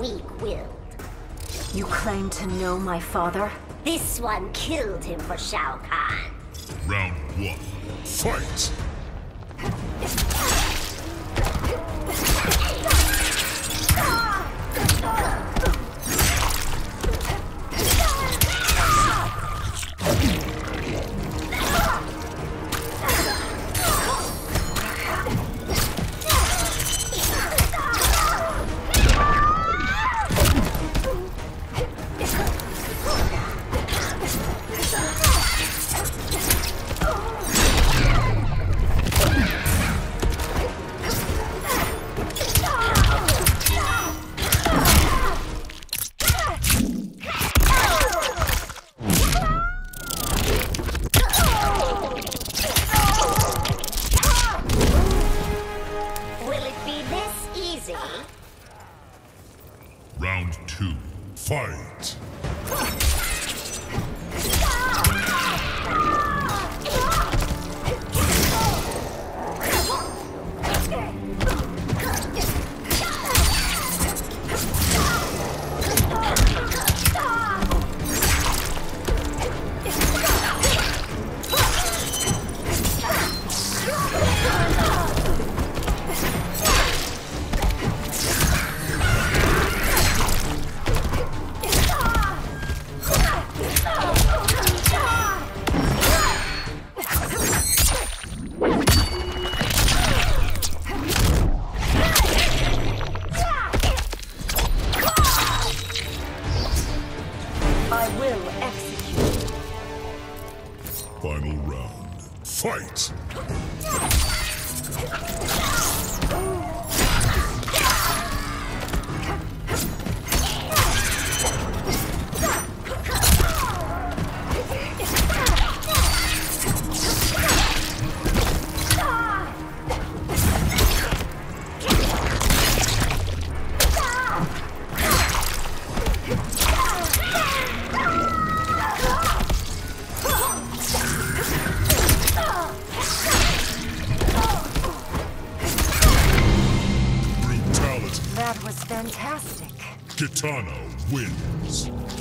weak-willed. You claim to know my father? This one killed him for Shao Kahn. Round one. Fight! Round two. Fight! Execute. Final round. Fight! Fantastic. Kitana wins.